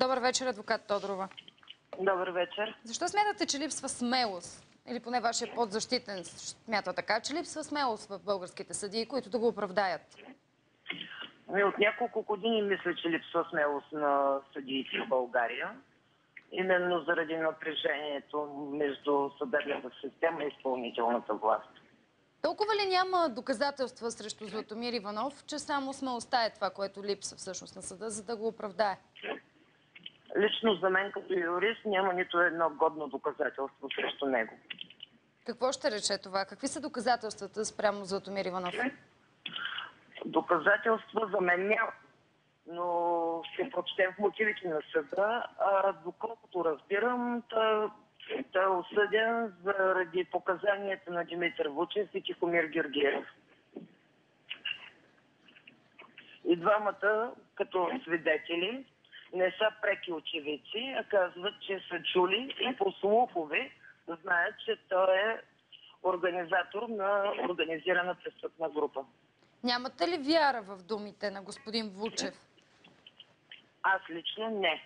Добър вечер, адвокат Тодорова. Добър вечер. Защо смятате, че липсва смелост? Или поне вашия подзащитен смята така, че липсва смелост в българските съдии, които да го оправдаят? Ами от няколко години мисля, че липсва смелост на съдиите в България. Именно заради напрежението между съдебната система и изпълнителната власт. Толкова ли няма доказателства срещу Златомир Иванов, че само смелостта е това, което липсва всъщност на съда, за да го оправдае? Лично за мен като юрист няма нито едно годно доказателство срещу него. Какво ще рече това? Какви са доказателствата спрямо Златомир Иванов? Доказателства за мен няма. Но ще прочетем в мотивите на съда. А, доколкото разбирам, той е осъден заради показанията на Димитър Вучев и Тихомир Георгиев. И двамата, като свидетели, не са преки очевидци, а казват, че са чули и по слухове знаят, че той е организатор на организирана престъпна група. Нямате ли вяра в думите на господин Вучев? Аз лично не.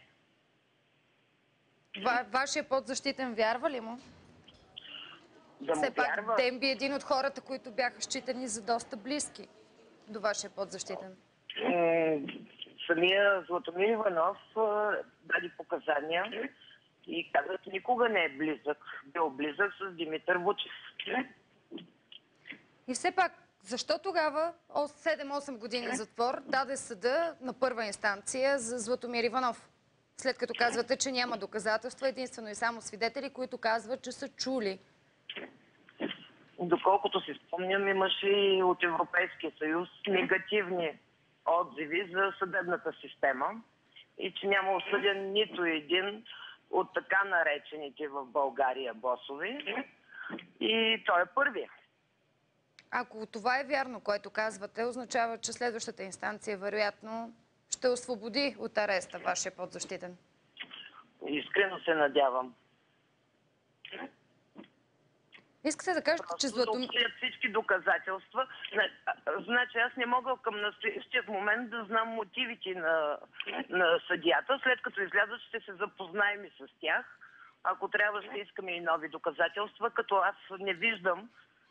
Ва, вашия подзащитен вярва ли му? Да му Все пак вярва. Демби е един от хората, които бяха считани за доста близки до вашия подзащитен. Самия Златомир Иванов даде показания и каза, че никога не е близък. Бил близък с Димитър Вучев. И все пак, защо тогава о, 7-8 години затвор даде съда на първа инстанция за Златомир Иванов? След като казвате, че няма доказателства, единствено и само свидетели, които казват, че са чули. Доколкото си спомням, имаше и от Европейския съюз негативни отзиви за съдебната система и че няма осъден нито един от така наречените в България босови. И той е първият. Ако това е вярно, което казвате, означава, че следващата инстанция вероятно ще освободи от ареста вашия подзащитен. Искрено се надявам. Искате да кажете, че Просто Златомир... всички доказателства. Значи аз не мога към настоящия момент да знам мотивите на, на съдията. След като излязат, ще се запознаем и с тях. Ако трябва, ще искаме и нови доказателства, като аз не виждам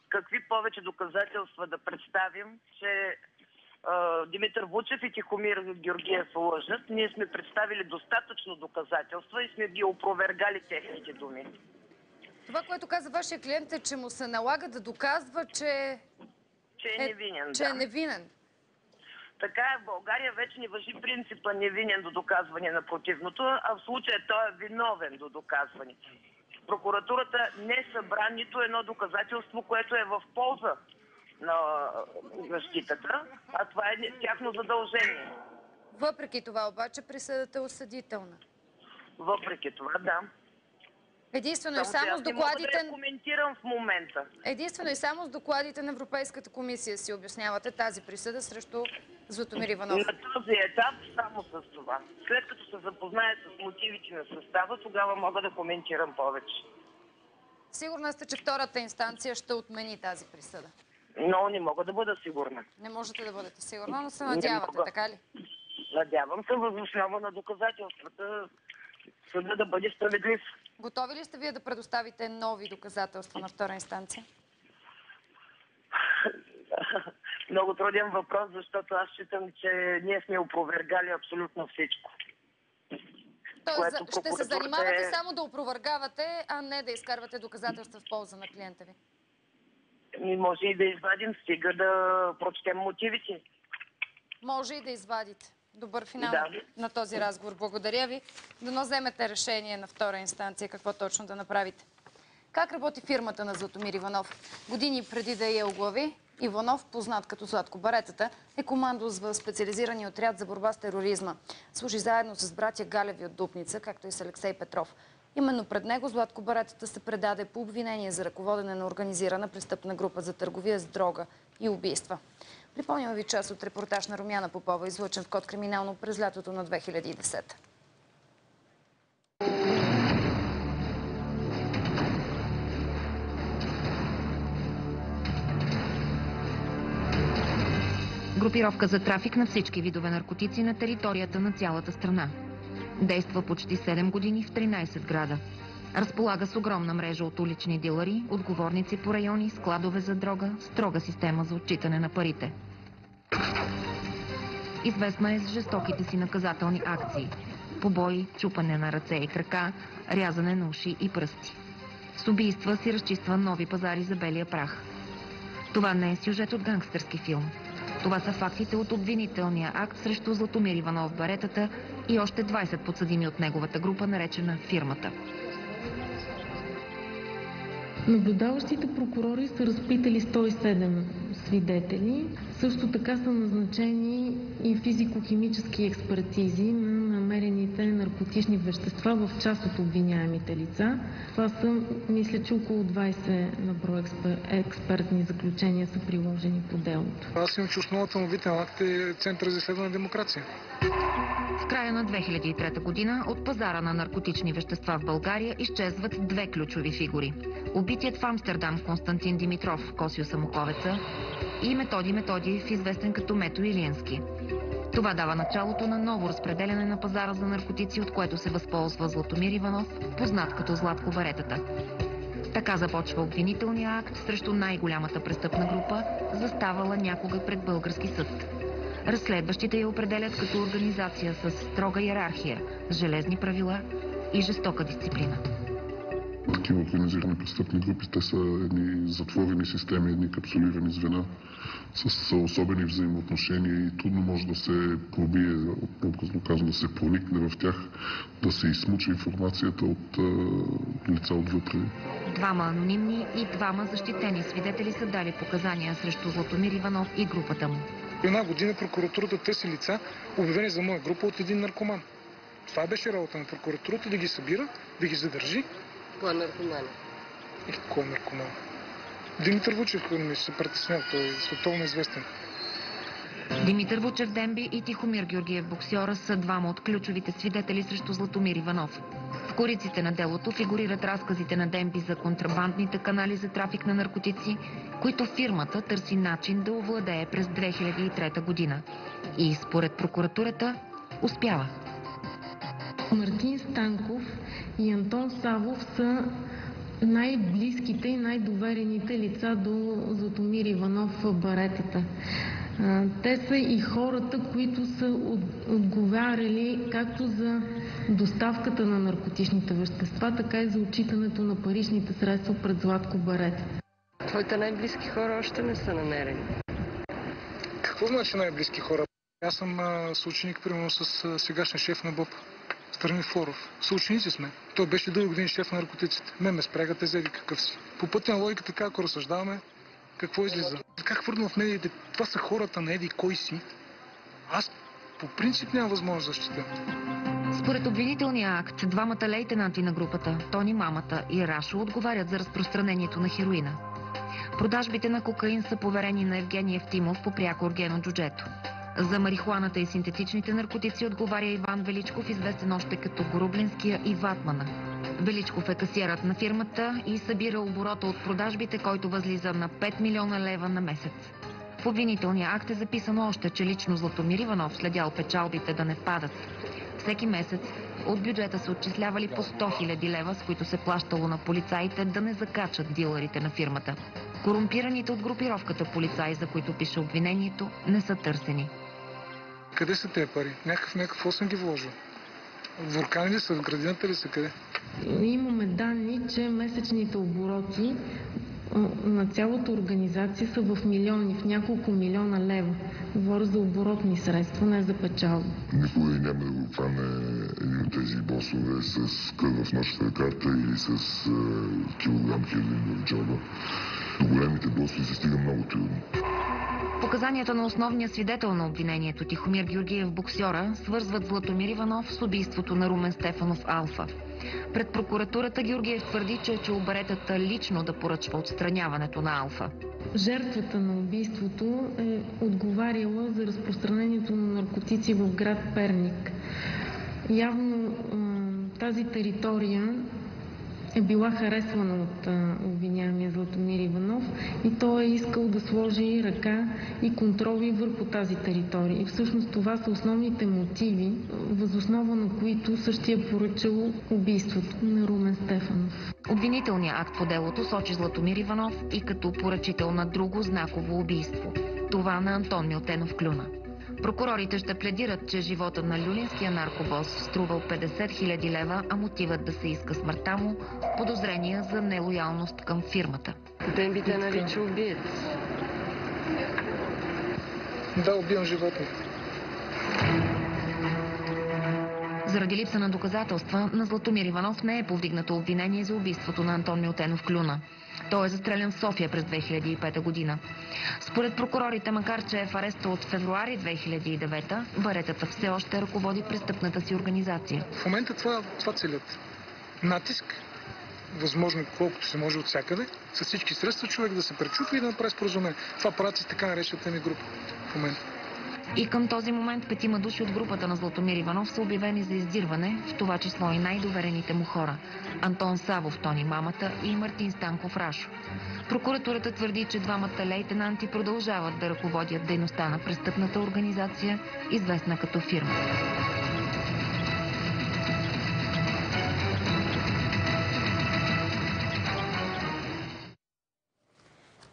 какви повече доказателства да представим, че Димитър Вучев и Тихомир Георгиев лъжат. Ние сме представили достатъчно доказателства и сме ги опровергали техните думи. Това, което каза вашия клиент е, че му се налага да доказва, че Че е невинен. че да. е невинен. Така е, в България вече не въжи принципа невинен до доказване на противното, а в случая той е виновен до доказване. Прокуратурата не събра нито едно доказателство, което е в полза на защитата, а това е тяхно задължение. Въпреки това обаче присъдата е осъдителна. Въпреки това, да. Единствено и само с не мога да докладите... коментирам в момента. Единствено и само с докладите на Европейската комисия си обяснявате тази присъда срещу Златомир Иванов. На този етап само с това. След като се запознае с мотивите на състава, тогава мога да коментирам повече. Сигурна сте, че втората инстанция ще отмени тази присъда. Но не мога да бъда сигурна. Не можете да бъдете сигурна, но се Не надявате, така ли? Надявам се въз основа на доказателствата съда да бъде справедлив. Готови ли сте вие да предоставите нови доказателства на втора инстанция? Много труден въпрос, защото аз считам, че ние сме опровергали абсолютно всичко. Тоест, ще се занимавате е- само да опровъргавате, а не да изкарвате доказателства в полза на клиента ви. И може и да извадим, стига да прочетем мотивите. Може и да извадите. Добър финал Да. на този разговор. Благодаря ви. Дано вземете решение на втора инстанция какво точно да направите. Как работи фирмата на Златомир Иванов? Години преди да я оглави, Иванов, познат като Златко Баретата, е командос в специализирания отряд за борба с тероризма. Служи заедно с братя Галеви от Дупница, както и с Алексей Петров. Именно пред него Златко Баретата се предаде по обвинение за ръководене на организирана престъпна група за търговия с дрога и убийства. Припомням ви част от репортаж на Румяна Попова, излъчен в Код Криминално през лятото на 2010. Групировка за трафик на всички видове наркотици на територията на цялата страна. Действа почти 7 години в 13 града. Разполага с огромна мрежа от улични дилъри, отговорници по райони, складове за дрога, строга система за отчитане на парите. Известна е с жестоките си наказателни акции. Побои, чупане на ръце и крака, рязане на уши и пръсти. С убийства си разчиства нови пазари за белия прах. Това не е сюжет от гангстърски филм. Това са фактите от обвинителния акт срещу Златомир Иванов Баретата и още 20 подсъдими от неговата група, наречена фирмата. Наблюдаващите прокурори са разпитали 107 свидетели. Също така са назначени и физико-химически експертизи на намерените наркотични вещества в част от обвиняемите лица. Това са, мисля, че около 20 на брой експер... експертни заключения са приложени по делото. Аз имам, че основата на вид акт е Център за изследване на демокрация. В края на 2003 година от пазара на наркотични вещества в България изчезват две ключови фигури. Убитият в Амстердам Константин Димитров, Косио Самоковеца и Методи Методиев, известен като Мето Илиенски. Това дава началото на ново разпределяне на пазара за наркотици, от което се възползва Златомир Иванов, познат като Златко Баретата. Така започва обвинителния акт срещу най-голямата престъпна група, заставала някога пред български съд. Разследващите я определят като организация с строга иерархия, железни правила и жестока дисциплина. Такива организирани престъпни групи, те са едни затворени системи, едни капсулирани звена с особени взаимоотношения и трудно може да се пробие, образно казано, да се проникне в тях, да се измучи информацията от лица отвътре. Двама анонимни и двама защитени свидетели са дали показания срещу Златомир Иванов и групата му. Една година прокуратурата търси лица, обявени за моя група от един наркоман. Това беше работа на прокуратурата, да ги събира, да ги задържи. Е наркоман? И е наркоман? Димитър Вучев ми се притеснява, той е световно известен. Димитър Вучев Демби и Тихомир Георгиев Боксьора са двама от ключовите свидетели срещу Златомир Иванов. В кориците на делото фигурират разказите на Демби за контрабандните канали за трафик на наркотици, които фирмата търси начин да овладее през 2003 година. И според прокуратурата успява. Мартин Станков и Антон Савов са най-близките и най-доверените лица до Златомир Иванов Баретата. А, Те са и хората, които са от- отговаряли както за доставката на наркотичните вещества, така и за отчитането на паричните средства пред Златко Барет. Твоите най-близки хора още не са намерени. Какво значи най-близки хора? Аз съм а, съученик, примерно, с а, сегашния шеф на БОП. Страни Флоров. Съученици сме. Той беше дълги години шеф на наркотиците. Ме ме спряга те зеди какъв си. По пътя на логиката, така ако разсъждаваме, какво излиза? Как хвърна в медиите? Това са хората на Еди кой си. Аз по принцип нямам възможност да защитя. Според обвинителния акт, двамата лейтенанти на групата, Тони Мамата и Рашо, отговарят за разпространението на хероина. Продажбите на кокаин са поверени на Евгений Евтимов по пряко Оргено Джуджето. За марихуаната и синтетичните наркотици отговаря Иван Величков, известен още като Горублинския и Ватмана. Величков е касиерът на фирмата и събира оборота от продажбите, който възлиза на 5 милиона лева на месец. В обвинителния акт е записано още, че лично Златомир Иванов следял печалбите да не падат. Всеки месец от бюджета са отчислявали по 100 000 лева, с които се плащало на полицаите да не закачат дилърите на фирмата. Корумпираните от групировката полицаи, за които пише обвинението, не са търсени. Къде са тези пари? Някакъв, някакъв съм ги вложил. Вулкани ли са? В градината ли са? Къде? Имаме данни, че месечните обороти на цялата организация са в милиони, в няколко милиона лева. Говоря за оборотни средства, не за печалба. Никой няма да го хване един от тези босове с кръв в нощната карта или с а, килограм хероин в джоба. До големите боссове се стига много трудно. Показанията на основния свидетел на обвинението Тихомир Георгиев боксьора свързват Златомир Иванов с убийството на Румен Стефанов Алфа. Пред прокуратурата Георгиев твърди, че е чул баретата лично да поръчва отстраняването на Алфа. Жертвата на убийството е отговаряла за разпространението на наркотици в град Перник. Явно тази територия е била харесвана от обвиняемия Златомир Иванов и той е искал да сложи ръка и контроли върху тази територия. И всъщност това са основните мотиви, възоснова на които същия е поръчал убийството на Румен Стефанов. Обвинителният акт по делото сочи Златомир Иванов и като поръчител на друго знаково убийство. Това на Антон Милтенов Клюна. Прокурорите ще пледират, че живота на люлинския наркобос струвал 50 000 лева, а мотивът да се иска смъртта му – подозрения за нелоялност към фирмата. Ден би те нарича убиец. Да, убивам животни. Заради липса на доказателства, на Златомир Иванов не е повдигнато обвинение за убийството на Антон Милтенов Клюна. Той е застрелян в София през 2005 година. Според прокурорите, макар че е в ареста от февруари 2009, Баретата все още ръководи престъпната си организация. В момента това, това целят. Натиск, възможно колкото се може от всякъде, с всички средства човек да се пречупи и да направи споразумение. Това правят с така наречената ми група в момента. И към този момент петима души от групата на Златомир Иванов са обявени за издирване, в това число и най-доверените му хора – Антон Савов, Тони Мамата и Мартин Станков Рашо. Прокуратурата твърди, че двамата лейтенанти продължават да ръководят дейността на престъпната организация, известна като фирма.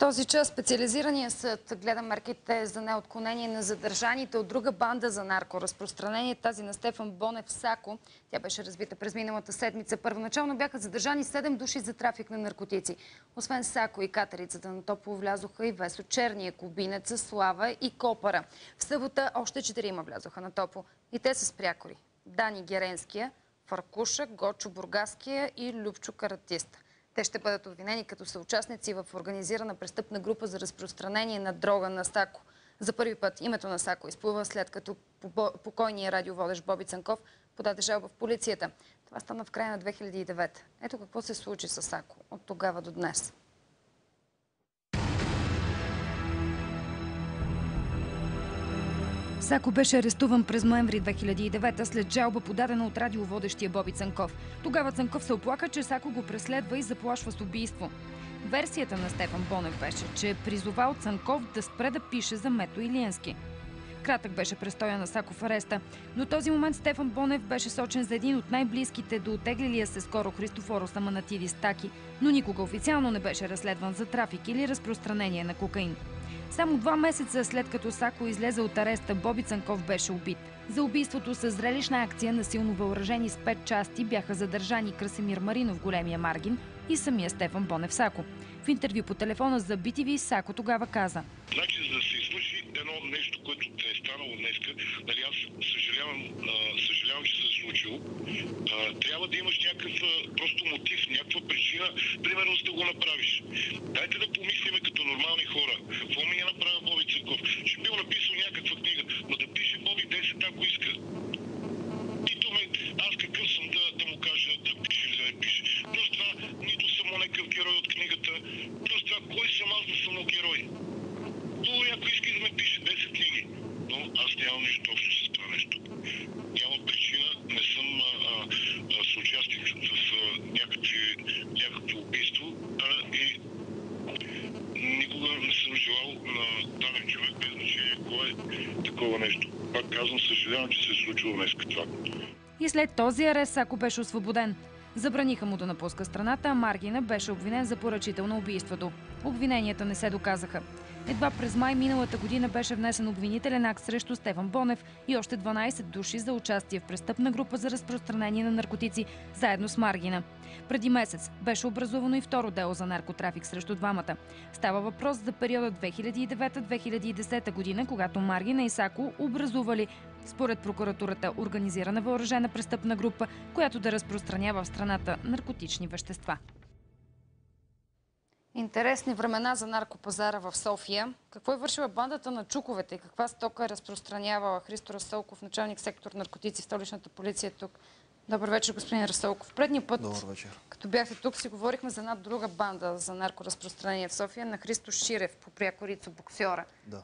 Този час специализирания съд гледа мерките за неотклонение на задържаните от друга банда за наркоразпространение, тази на Стефан Бонев Сако. Тя беше разбита през миналата седмица. Първоначално бяха задържани 7 души за трафик на наркотици. Освен Сако и катерицата на Топло влязоха и Весо Черния, Кубинеца, Слава и Копара. В събота още четирима влязоха на Топло. И те са спрякори. Дани Геренския, Фаркуша, Гочо Бургаския и Любчо Каратиста. Те ще бъдат обвинени като съучастници в организирана престъпна група за разпространение на дрога на Сако. За първи път името на Сако изплува след като покойният радиоводещ Боби Цанков подаде жалба в полицията. Това стана в края на 2009. Ето какво се случи с Сако от тогава до днес. Сако беше арестуван през ноември 2009 след жалба подадена от радиоводещия Боби Цанков. Тогава Цанков се оплака, че Сако го преследва и заплашва с убийство. Версията на Стефан Бонев беше, че е призовал Цанков да спре да пише за Мето Илиенски. Кратък беше престоя на Сако в ареста. До този момент Стефан Бонев беше сочен за един от най-близките до отеглилия се скоро Христофоро Саманатидис Таки, но никога официално не беше разследван за трафик или разпространение на кокаин. Само два месеца след като Сако излезе от ареста, Боби Цанков беше убит. За убийството с зрелищна акция на силно въоръжени с пет части бяха задържани Красимир Маринов, големия Маргин и самия Стефан Бонев Сако. В интервю по телефона за BTV Сако тогава каза. Значи, за да се нещо, което е станало днеска, нали аз съжалявам, а, съжалявам, че се е случило, а, трябва да имаш някакъв а, просто мотив, някаква причина, примерно за да го направиш. Дайте да помислиме като нормални хора. Какво ми е направил Боби Църков? Ще бил написал някаква книга, но да пише Боби 10 ако иска. И то ме, аз какъв съм да, да му кажа да пише или да не пише. Плюс това, нито съм някакъв герой от книгата, плюс това, кой съм аз да съм герой? Той, ако иска да ме пише 10 книги, но аз нямам нищо общо с това нещо. Няма причина, не съм а, а, а, съучастник с а, някакви, някакво убийство а, и никога не съм желал на даден човек, без значение кой е, такова нещо. Пак казвам, съжалявам, че се е случило днес това. И след този арест Сако беше освободен. Забраниха му да напуска страната, а Маргина беше обвинен за поръчител на убийството. Обвиненията не се доказаха. Едва през май миналата година беше внесен обвинителен акт срещу Стефан Бонев и още 12 души за участие в престъпна група за разпространение на наркотици, заедно с Маргина. Преди месец беше образувано и второ дело за наркотрафик срещу двамата. Става въпрос за периода 2009-2010 година, когато Маргина и Сако образували според прокуратурата организирана въоръжена престъпна група, която да разпространява в страната наркотични вещества. Интересни времена за наркопазара в София. Какво е вършила бандата на чуковете и каква стока е разпространявала Христо Расолков, началник сектор наркотици в столичната полиция тук? Добър вечер, господин Расолков. Предния път, Добър вечер. като бяхте тук, си говорихме за една друга банда за наркоразпространение в София на Христо Ширев по прякорица боксьора. Да.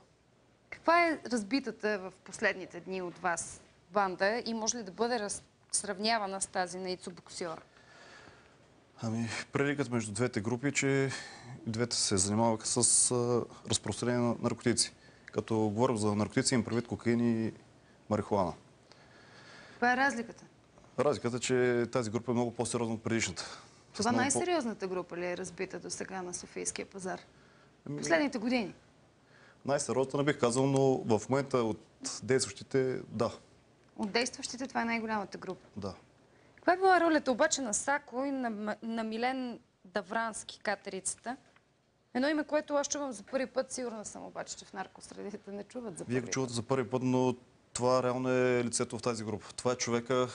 Каква е разбитата в последните дни от вас банда и може ли да бъде раз... сравнявана с тази на Ицо боксьора? Ами, приликът между двете групи е, че двете се занимаваха с а, разпространение на наркотици. Като говорим за наркотици, им предвид кокаин и марихуана. Каква е разликата? Разликата е, че тази група е много по-сериозна от предишната. Това по- най-сериозната група ли е разбита до сега на Софийския пазар? Ами, Последните години. Най-сериозната не бих казал, но в момента от действащите, да, От действащите това е най-голямата група. да. Каква е била ролята обаче на Сако и на, на Милен Даврански, катерицата? Едно име, което аз чувам за първи път, сигурна съм обаче, че в наркосредите не чуват за първи Вие го чувате за първи път, но това реално е лицето в тази група. Това е човека,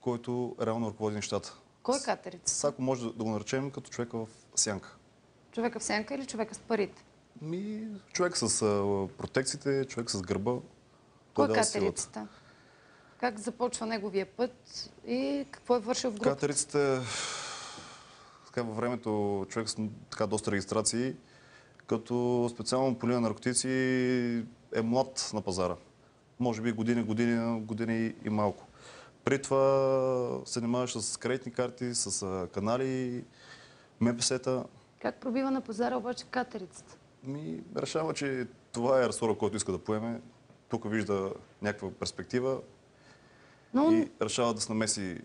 който реално ръководи нещата. Кой е катерица? Сако може да го наречем като човека в сянка. Човека в сянка или човека с парите? Ми, човек с а, протекциите, човек с гърба. Кой е катерицата? Как започва неговия път и какво е вършил в групата? Катериците, така във времето човек с така доста регистрации, като специално по линия на наркотици е млад на пазара. Може би години, години, години и малко. При това се занимаваш с кредитни карти, с канали, МПС-та. Как пробива на пазара обаче катерицата? Ми, решава, че това е ресора, който иска да поеме. Тук вижда някаква перспектива Но и решава да се намеси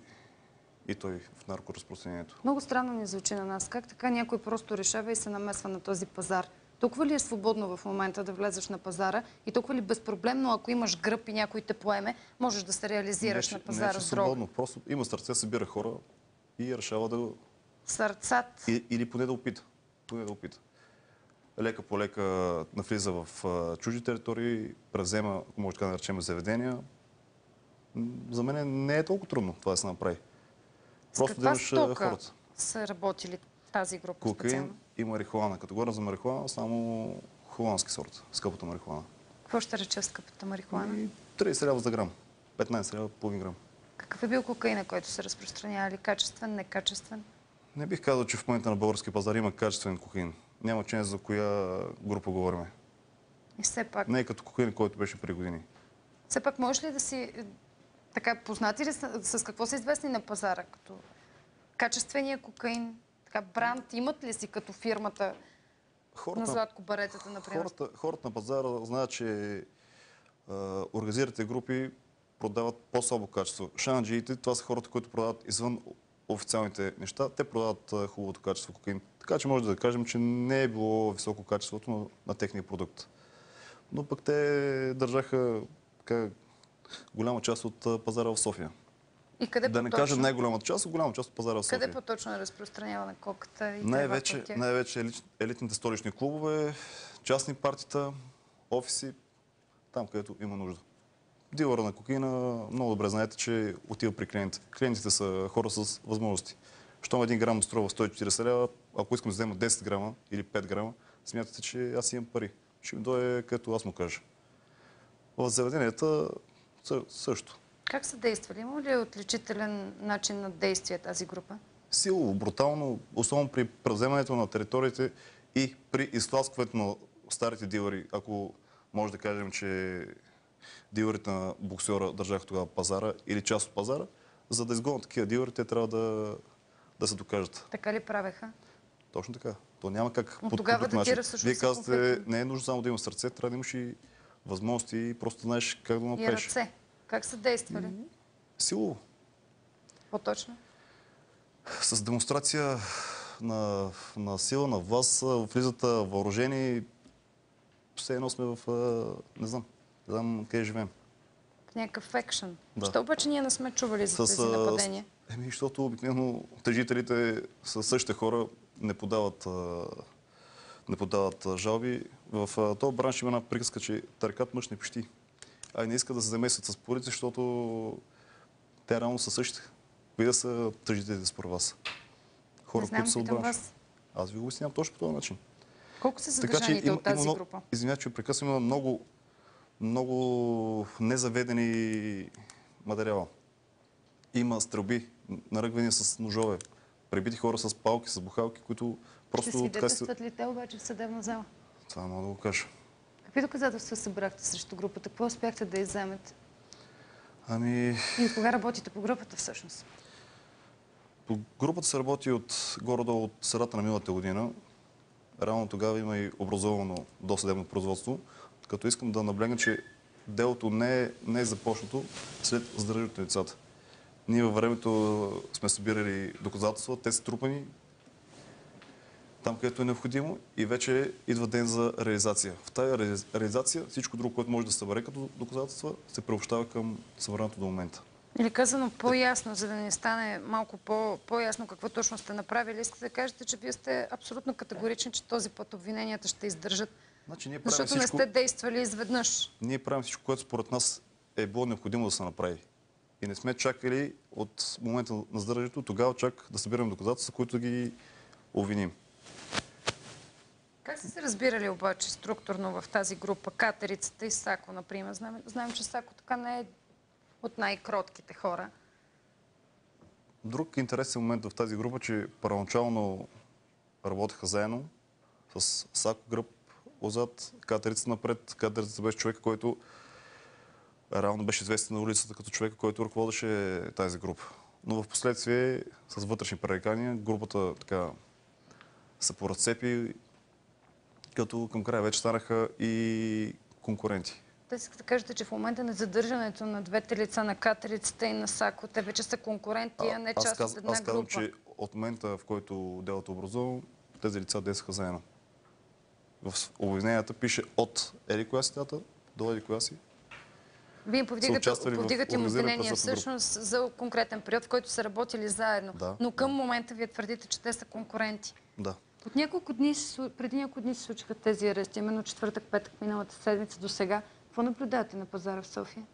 и той в наркоразпространението. много странно ни звучи на нас. Как така някой просто решава и се намесва на този пазар? Толкова ли е свободно в момента да влезеш на пазара и толкова ли безпроблемно, ако имаш гръб и някой те поеме, можеш да се реализираш Не, на пазара не, с дрога? свободно. Просто има сърце, събира хора и решава да... Сърцат. и- Или поне да опита. Поне да опита. Лека по лека навлиза в чужди територии, превзема, ако може така да наречем, заведения. За мен не е толкова трудно това да се направи. Просто да имаш хората. са работили тази група Кокаин специално? и марихуана. Като говоря за марихуана, само холандски сорт, скъпата марихуана. Какво ще рече скъпата марихуана? И 30 лева за грам, 15 лева половин грам. Какъв е бил кокаина, който се разпространява? Ли качествен, некачествен? Не бих казал, че в момента на български пазар има качествен кокаин. Няма значение за коя група говорим. И все пак, Не е като кокаин, който беше преди години. все пак можеш ли да си е, така познати ли са, с какво са известни на пазара? Като качествения кокаин, така бранд, имат ли си като фирмата на Хората, Златко Баретата, например? хората, хората на пазара знаят, че а, организираните групи продават по-слабо качество. Шанаджиите, това са хората, които продават извън официалните неща. Те продават а, хубавото качество кокаин. Така че може да кажем, че не е било високо качеството на, техния продукт. Но пък те държаха така, голяма част от пазара в София. И къде да не кажа най-голямата част, а голяма част от пазара в София. Къде по-точно е разпространявана коката и Най-вече, най-вече елит, елитните столични клубове, частни партита, офиси, там където има нужда. Дилъра на кокаина, много добре знаете, че отива при клиентите. Клиентите са хора с възможности. Щом един грам струва 140 лева, ако искам да взема 10 грама или 5 грама, смятате, че аз имам пари. Ще ми дойде където аз му кажа. В заведенията съ- също. Как са действали? Има ли отличителен начин на действие тази група? силово, брутално, особено при превземането на териториите и при изтласкването на старите дилъри. Ако може да кажем, че дилърите на боксера държаха тогава пазара или част от пазара, за да изгонят такива дилъри, те трябва да, да се докажат. Така ли правеха? Точно така. То няма как Но по тогава датира начин. всъщност Вие казвате, не е нужно само да имаш сърце, трябва да имаш и възможности и просто да знаеш как да И направиш. ръце. Как са действали? Силово. По-точно? с демонстрация на, на сила, на власт, влизат а, въоръжени. Все едно сме в... Не знам. Не знам къде живеем. В някакъв екшен. Да. Защо обаче ние не сме чували за тези нападения? Еми, защото обикновено тъжителите са същите хора, не подават, не подават жалби. В този бранш има една приказка, че търкат мъж не пищи. А не искат да се замесят с полиция, защото те реално са същите. Кои да са тъжителите според вас? Хора, които са от бранша. Аз ви го обяснявам точно по този начин. Колко са задържаните от тази много, група? Извинявай, че прекъсвам, има много, много незаведени материала. Има стрелби, наръгвания с ножове, пребити хора с палки, с бухалки, които Ще просто се... свидетелстват ли те обаче в съдебна зала? Това мога да го кажа. Какви доказателства събрахте срещу групата? Какво успяхте да изземете? Ами, И от кога работите по групата всъщност? По групата се работи от горе-долу от средата на миналата година. Реално тогава има и образовано досъдебно производство, като искам да наблегна, че делото не е, не е започнато след задържането на лицата. Ние във времето сме събирали доказателства, те са трупани там, където е необходимо и вече идва ден за реализация. В тази реали- реализация всичко друго, което може да събере като доказателства, се преобщава към събраното до момента. Или казано по-ясно, за да не стане малко по- по-ясно какво точно сте направили, искате да кажете, че вие сте абсолютно категорични, че този път обвиненията ще издържат. Значи Защото не всичко, сте действали изведнъж. ние правим всичко, което според нас е било необходимо да се направи. И не сме чакали от момента на задържането, тогава чак да събираме доказателства, които ги обвиним. Как са се разбирали обаче структурно в тази група? Катерицата и Сако, например. Знаем, знаем че Сако така не е от най-кротките хора. Друг интересен момент в тази група, че първоначално работеха заедно с Сако Гръб отзад, катерицата напред. Катерицата беше човек, който реално беше известен на улицата като човек, който ръководеше тази група. Но в последствие с вътрешни пререкания групата така се поразцепи, като към края вече станаха и конкуренти. Те искате да кажете, че в момента на задържането на двете лица на Катерицата и на Сако, те вече са конкуренти, а не аз, част каз, от една аз казвам, група. че от момента, в който делото е образувано, тези лица действаха заедно. В обвиненията пише от еди коя си дата до еди коя си. Вие повдигате, повдигате им обвинения всъщност за конкретен период, в който са работили заедно. Да, Но към момента вие твърдите, че те са конкуренти. Да. От няколко дни, преди няколко дни се случиха тези арести, именно четвъртък, петък, миналата седмица до сега. Какво наблюдавате на пазара в София?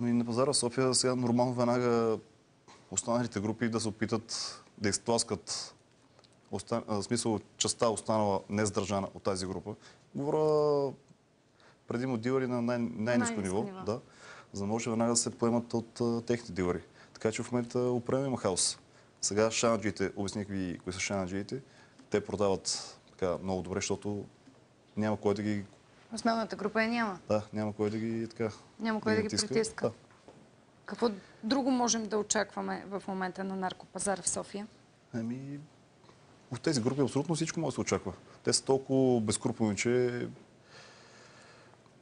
Ами на пазара в София сега нормално веднага останалите групи да се опитат да изтласкат в смисъл частта останала незадържана от тази група. Говоря предимно дилъри на най- най-низко ниво, ниво. да, за да може веднага да се поемат от а, техните дилъри. Така че в момента определено има хаос. Сега шанаджиите, обясних ви кои са шанаджиите, те продават така много добре, защото няма кой да ги, Основната група я няма. да, няма кой да ги така Няма кой да ги натиска. притиска. Да. Какво друго можем да очакваме в момента на наркопазара в София? Ами, от тези групи абсолютно всичко може да се очаква. Те са толкова безкруполни, че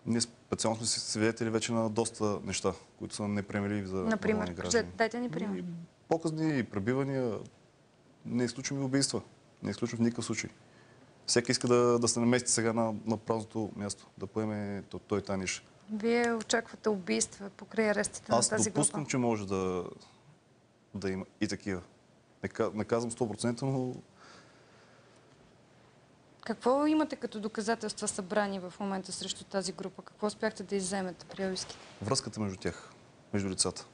ние специално сме свидетели вече на доста неща, които са неприемливи за Например, граждани. дайте ни пример. Показни пребивания, не изключваме убийства. Не изключвам в никакъв случай. Всеки иска да, да се намести сега на, на празното място, да поеме то- той тази ниша. Вие очаквате убийства покрай арестите Аз на тази допускам, група. че може да, да има и такива. Не, не казвам 100%, но Какво имате като доказателства събрани в момента срещу тази група? Какво успяхте да изземете при обиските? връзката между тях, между лицата.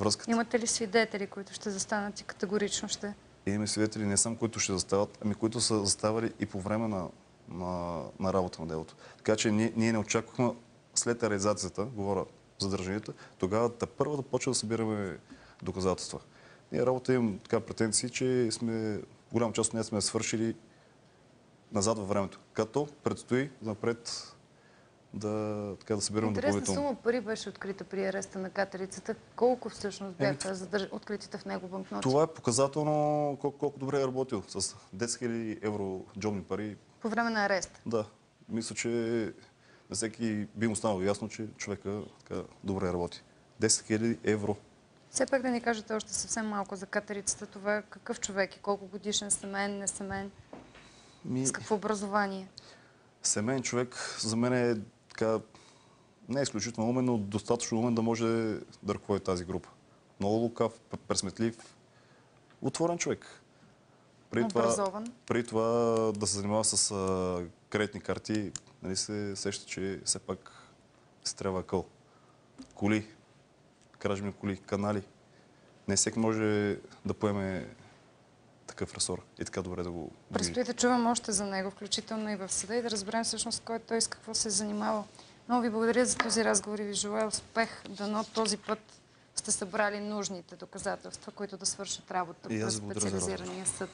Връзката. Имате ли свидетели, които ще застанат и категорично ще... И имаме свидетели не само, които ще застават, ами които са заставали и по време на, на, на работа на делото. Така че ние, ние не очаквахме след реализацията, говоря за държанията, тогава да първо да почва да събираме доказателства. Ние работа имам така претенции, че сме, голяма част от нея сме свършили назад във времето. Като предстои напред да, така, да събираме Интересна допълнително. сума пари беше открита при ареста на катерицата. Колко всъщност Еми, бяха задърж... откритите в него банкноти? Това е показателно колко, колко добре е работил с 10 000 евро джобни пари По време на ареста. Да, мисля, че на всеки би му станало ясно, че човека така добре работи. 10 000 евро. Все пак да ни кажете още съвсем малко за катерицата. Това е какъв човек и колко годишен семен, не семен, Ми, с какво образование? семейен човек за мен е така, не е изключително умен, но достатъчно умен да може да ръководи тази група. Много лукав, пресметлив, отворен човек. Преди това, преди това да се занимава с а, кредитни карти, нали се сеща, че все пак се трябва къл. Коли, кражби на коли, канали. Не всеки може да поеме такъв ресор и така добре да го. Предстои да чувам още за него, включително и в съда и да разберем всъщност кой е той с какво се е занимавал. Много ви благодаря за този разговор и ви желая успех. Дано този път сте събрали нужните доказателства, които да свършат работа за специализирания съд.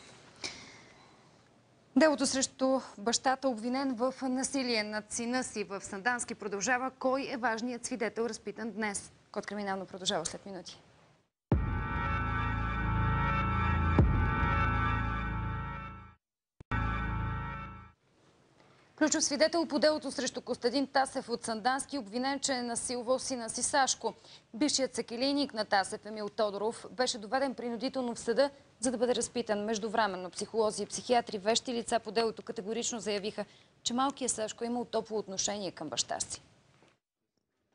Делото срещу бащата, обвинен в насилие над сина си в Сандански, продължава. Кой е важният свидетел, разпитан днес? Код криминално продължава след минути. Ключов свидетел по делото срещу Костадин Тасев от Сандански, обвинен, че е насилвал сина си Сашко. Бившият сакелийник на Тасев Емил Тодоров беше доведен принудително в съда, за да бъде разпитан. Междувременно психолози и психиатри, вещи лица по делото категорично заявиха, че малкият Сашко е имал топло отношение към баща си.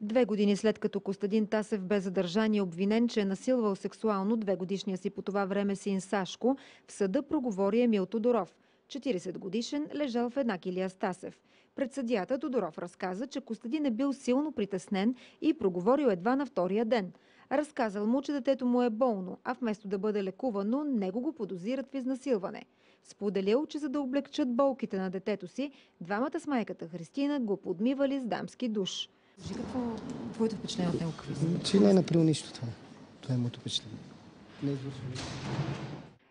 Две години след като Костадин Тасев бе задържан и обвинен, че е насилвал сексуално две годишния си по това време син Сашко, в съда проговори Емил Тодоров. 40 годишен, лежал в една килия с Тасев. Пред съдията Тодоров разказа, че Костадин е бил силно притеснен и проговорил едва на втория ден. Разказал му, че детето му е болно, а вместо да бъде лекувано, него го подозират в изнасилване. Споделил, че за да облегчат болките на детето си, двамата с майката Христина го подмивали с дамски душ. Какво твоето впечатление от него? Че не е направил нищо това. Това е моето впечатление. Не е.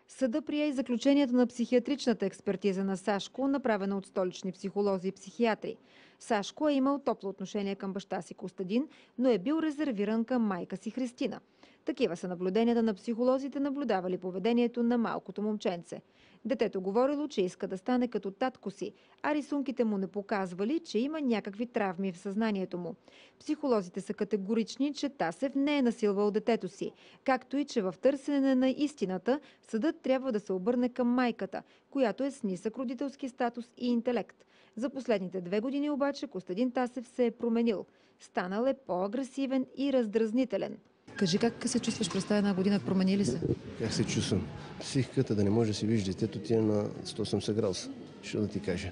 Съда прие и заключенията на психиатричната експертиза на Сашко, направена от столични психолози и психиатри. Сашко е имал топло отношение към баща си Костадин, но е бил резервиран към майка си Христина. Такива са наблюденията на психолозите, наблюдавали поведението на малкото момченце. Детето говорило, че иска да стане като татко си, а рисунките му не показвали, че има някакви травми в съзнанието му. Психолозите са категорични, че Тасев не е насилвал детето си, както и че в търсене на истината съдът трябва да се обърне към майката, която е с нисък родителски статус и интелект. За последните две години обаче Костадин Тасев се е променил. Станал е по-агресивен и раздразнителен. Кажи как се чувстваш през тази една година? Промени ли се? Как се чувствам? Психиката да не може да си вижда детето ти е на 180 градуса. Що да ти кажа?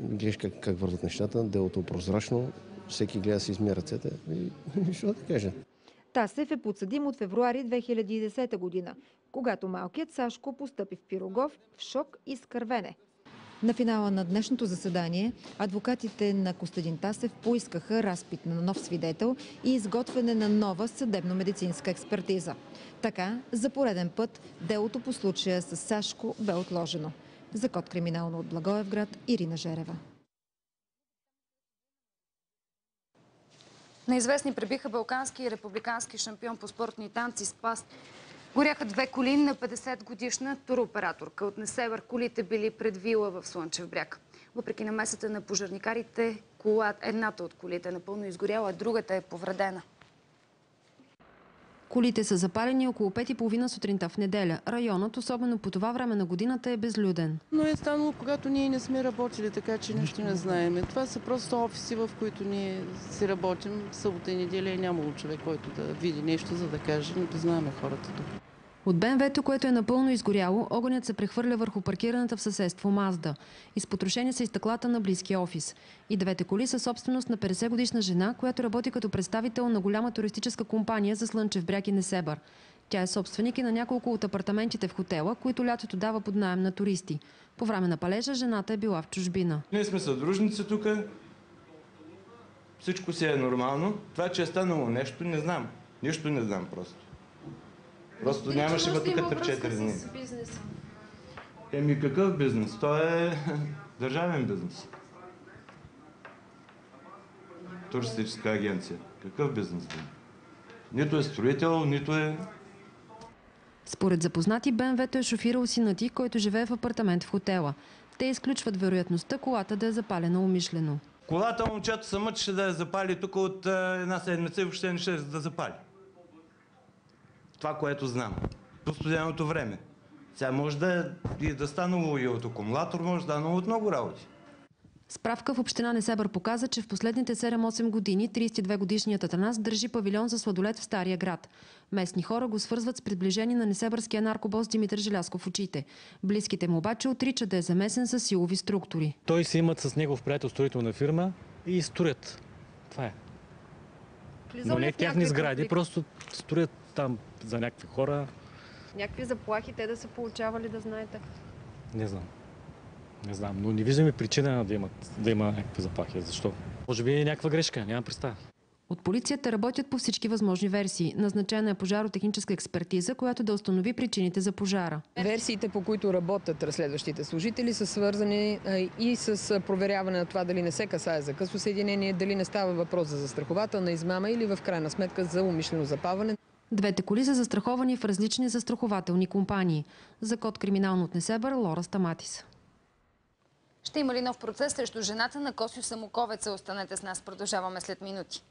Гледаш как, как върват нещата, делото е прозрачно, всеки гледа да си измия ръцете и що да ти кажа? Тасев е подсъдим от февруари 2010 година, когато малкият Сашко постъпи в Пирогов в шок и скървене. На финала на днешното заседание адвокатите на Костадин Тасев поискаха разпит на нов свидетел и изготвяне на нова съдебно-медицинска експертиза. Така, за пореден път, делото по случая с Сашко бе отложено. За код криминално от Благоевград, Ирина Жерева. Неизвестни пребиха балкански и републикански шампион по спортни танци Спас. Горяха две коли на 50 годишна туроператорка. От Несевър колите били пред вила в Слънчев бряг. Въпреки намесата на пожарникарите, кола, едната от колите е напълно изгоряла, а другата е повредена. Колите са запалени около 5.30 сутринта в неделя. Районът, особено по това време на годината, е безлюден. Но е станало, когато ние не сме работили, така че нищо не знаеме. Това са просто офиси, в които ние си работим. Събота и неделя е нямало човек, който да види нещо, за да каже. Не познаваме хората тук. От БМВ-то, което е напълно изгоряло, огънят се прехвърля върху паркираната в съседство Мазда. Изпотрошени са и стъклата на близкия офис. И двете коли са собственост на 50 годишна жена, която работи като представител на голяма туристическа компания за Слънчев бряг и Несебър. Тя е собственик и на няколко от апартаментите в хотела, които лятото дава под найем на туристи. По време на палежа жената е била в чужбина. Ние сме съдружници тук. Всичко си е нормално. Това, че е станало нещо, не знам. Нищо не знам просто. Просто нямаше ма тук 3-4 дни. Еми какъв бизнес? То е държавен бизнес. Туристическа агенция. Какъв бизнес бе? Нито е строител, нито е... Според запознати, БМВ-то е шофирал сина ти, който живее в апартамент в хотела. Те изключват вероятността колата да е запалена умишлено. Колата момчето се мъчеше да я запали тук от една седмица и въобще не ще да запали. Това, което знам. По студеното време. Сега може да, и да станало и от акумулатор, може да станало от много работи. Справка в община Несебър показа, че в последните 7-8 години 32 годишният Атанас държи павилион за сладолет в Стария град. Местни хора го свързват с приближение на несебърския наркобос Димитър Желясков в очите. Близките му обаче отричат да е замесен с силови структури. Той си имат с негов приятел строителна фирма и строят. Това е. Но не тяхни сгради, просто строят там за някакви хора. Някакви заплахи те да са получавали, да знаете. Не знам. Не знам, но не виждаме причина да, имат, да има някакви заплахи. Защо? Може би е някаква грешка, нямам представа. От полицията работят по всички възможни версии. Назначена е пожаротехническа експертиза, която да установи причините за пожара. Версиите, по които работят разследващите служители, са свързани и с проверяване на това дали не се касае за късо съединение, дали не става въпрос за застрахователна измама или в крайна сметка за умишлено запаване. Двете коли са застраховани в различни застрахователни компании. За код криминално от Несебър Лора Стаматис. Ще има ли нов процес срещу жената на Косио Самоковеца? Останете с нас, продължаваме след минути.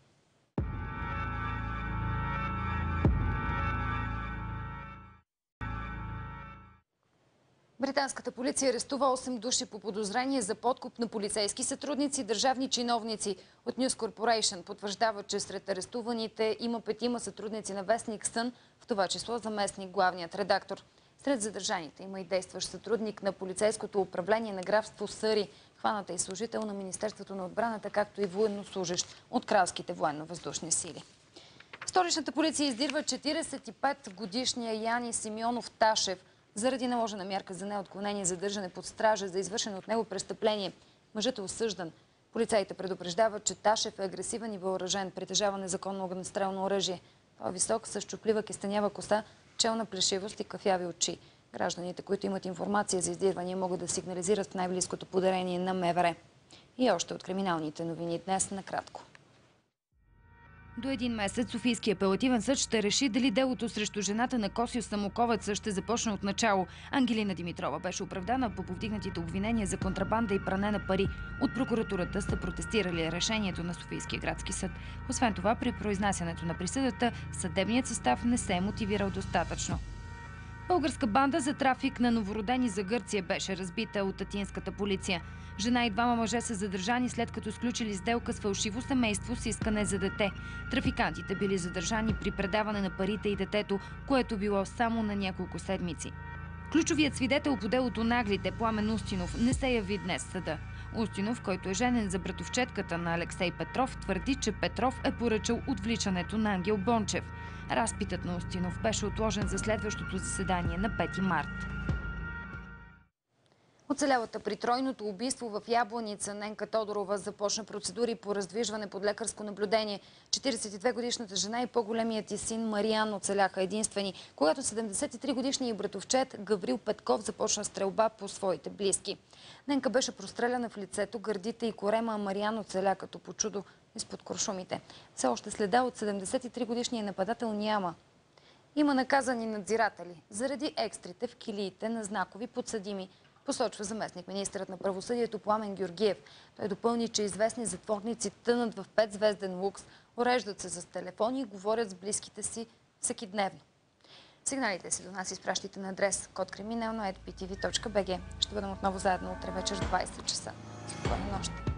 Британската полиция арестува 8 души по подозрение за подкуп на полицейски сътрудници и държавни чиновници от News Corporation. Потвърждава, че сред арестуваните има петима сътрудници на Вестник Сън, в това число заместник главният редактор. Сред задържаните има и действащ сътрудник на полицейското управление на графство Съри, хваната и служител на Министерството на отбраната, както и военнослужащ от кралските военно-въздушни сили. Столичната полиция издирва 45 годишния Яни Симеонов Ташев – заради наложена мярка за неотклонение задържане под стража за извършено от него престъпление. Мъжът е осъждан. Полицаите предупреждават, че Ташев е агресивен и въоръжен, притежава незаконно огнестрелно оръжие. Той е висок, с чуплива кестенява коса, челна плешивост и кафяви очи. Гражданите, които имат информация за издирвания, могат да сигнализират в най-близкото подарение на МВР. И още от криминалните новини днес накратко. До един месец Софийския апелативен съд ще реши дали делото срещу жената на Косио Самоковец ще започне от начало. Ангелина Димитрова беше оправдана по повдигнатите обвинения за контрабанда и пране на пари. От прокуратурата са протестирали решението на Софийския градски съд. Освен това, при произнасянето на присъдата, съдебният състав не се е мотивирал достатъчно. Българска банда за трафик на новородени за Гърция беше разбита от атинската полиция. Жена и двама мъже са задържани след като сключили сделка с фалшиво семейство с искане за дете. Трафикантите били задържани при предаване на парите и детето, което било само на няколко седмици. Ключовият свидетел по делото Наглите, Пламен Устинов, не се яви днес съда. Устинов, който е женен за братовчетката на Алексей Петров, твърди, че Петров е поръчал отвличането на Ангел Бончев. Разпитът на Устинов беше отложен за следващото заседание на 5 март. Оцелялата при тройното убийство в Ябланица Ненка Тодорова започна процедури по раздвижване под лекарско наблюдение. 42-годишната жена и по-големият и син Мариан оцеляха единствени, когато 73-годишният братовчет Гаврил Петков започна стрелба по своите близки. Ненка беше простреляна в лицето, гърдите и корема, а Мариан оцеля като по чудо изпод куршумите. Все още следа от 73-годишния нападател няма. Има наказани надзиратели заради екстрите в килиите на знакови подсъдими – посочва заместник министърът на правосъдието Пламен Георгиев. Той допълни, че известни затворници тънат в петзвезден лукс, уреждат се с телефони и говорят с близките си всеки дневно. Сигналите си до нас изпращайте на адрес кодкриминално.btv.bg. Ще бъдем отново заедно утре вечер в 20 часа. Спокойна нощ!